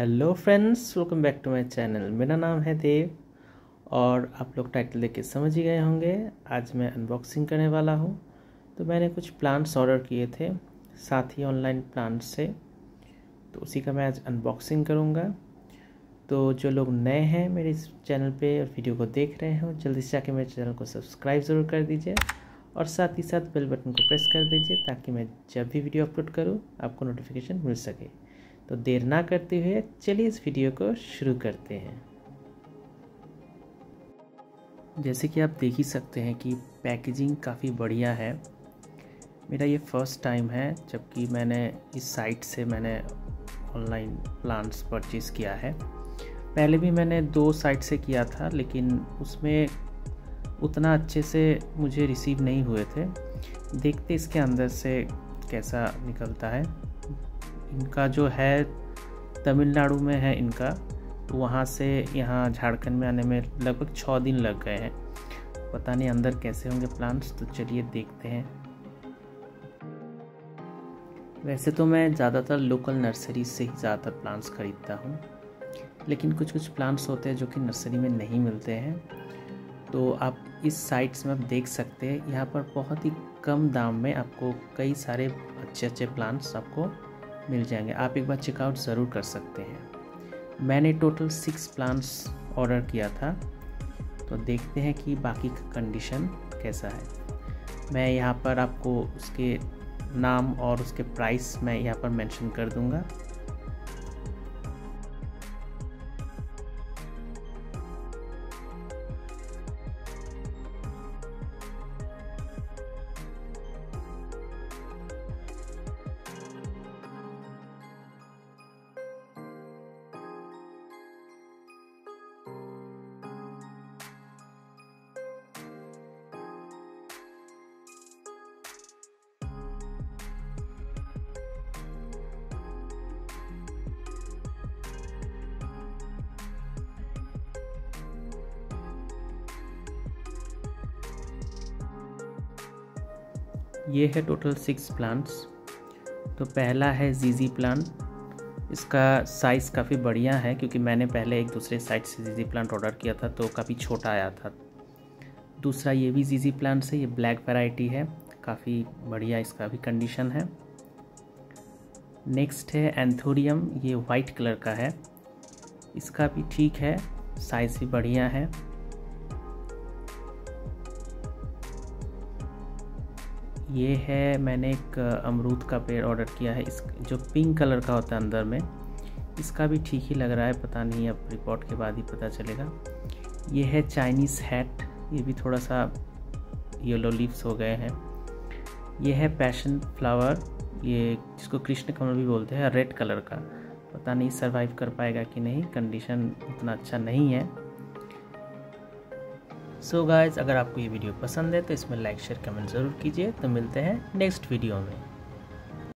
Hello friends welcome back to my channel मेरा नाम है देव और आप लोग टाइटल देख के समझ ही गए होंगे। आज मैं अनबॉक्सिंग करने वाला हूँ। तो मैंने कुछ प्लांट्स ऑर्डर किए थे, साथ ही ऑनलाइन प्लांट्स से। तो उसी का मैं आज अनबॉक्सिंग करूँगा। तो जो लोग नए हैं मेरे इस चैनल पे और वीडियो को देख रहे हो, जल्दी से जाके मेरे चैनल को सब्सक्राइब ज़रूर कर दीजिए और साथ ही साथ बेल बटन को प्रेस कर दीजिए ताकि मैं जब भी वीडियो अपलोड करूँ, आपको नोटिफिकेशन मिल सके। तो देर ना करते हुए चलिए इस वीडियो को शुरू करते हैं। जैसे कि आप देख ही सकते हैं कि पैकेजिंग काफ़ी बढ़िया है। मेरा ये फ़र्स्ट टाइम है, जबकि मैंने इस साइट से मैंने ऑनलाइन प्लांट्स परचेज़ किया है। पहले भी मैंने दो साइट से किया था, लेकिन उसमें उतना अच्छे से मुझे रिसीव नहीं हुए थे। देखते इसके अंदर से कैसा निकलता है। इनका जो है तमिलनाडु में है इनका तो वहाँ से यहाँ झारखंड में आने में लगभग छः दिन लग गए हैं। पता नहीं अंदर कैसे होंगे प्लांट्स तो चलिए देखते हैं। वैसे तो मैं ज़्यादातर लोकल नर्सरी से ही ज़्यादातर प्लांट्स ख़रीदता हूँ, लेकिन कुछ कुछ प्लांट्स होते हैं जो कि नर्सरी में नहीं मिलते हैं। तो आप इस साइट्स में आप देख सकते हैं, यहाँ पर बहुत ही कम दाम में आपको कई सारे अच्छे अच्छे प्लांट्स आपको मिल जाएँगे। आप एक बार चेकआउट ज़रूर कर सकते हैं। मैंने टोटल सिक्स प्लांट्स ऑर्डर किया था। तो देखते हैं कि बाकी का कंडीशन कैसा है। मैं यहाँ पर आपको उसके नाम और उसके प्राइस मैं यहाँ पर मेंशन कर दूँगा। ये है टोटल सिक्स प्लांट्स तो पहला है जीजी प्लांट इसका साइज़ काफ़ी बढ़िया है क्योंकि मैंने पहले एक दूसरे साइट से जीजी प्लांट ऑर्डर किया था तो काफ़ी छोटा आया था। दूसरा ये भी जीजी प्लांट है ये ब्लैक वैरायटी है। काफ़ी बढ़िया इसका भी कंडीशन है। नेक्स्ट है एंथोरियम ये वाइट कलर का है। इसका भी ठीक है साइज़ भी बढ़िया है। ये है, मैंने एक, अमरूद का पेड़ ऑर्डर किया है। इस, जो पिंक कलर का होता है अंदर में, इसका भी ठीक ही लग रहा है, पता नहीं, अब रिपोर्ट के बाद ही पता चलेगा। ये है चाइनीज़ हैट ये भी थोड़ा सा येलो लीव्स हो गए हैं। ये है पैशन फ्लावर ये जिसको कृष्ण कमल भी बोलते हैं रेड कलर का। पता नहीं सरवाइव कर पाएगा कि नहीं कंडीशन उतना अच्छा नहीं है। सो so गाइज़ अगर आपको ये वीडियो पसंद है तो इसमें लाइक शेयर कमेंट ज़रूर कीजिए। तो मिलते हैं नेक्स्ट वीडियो में।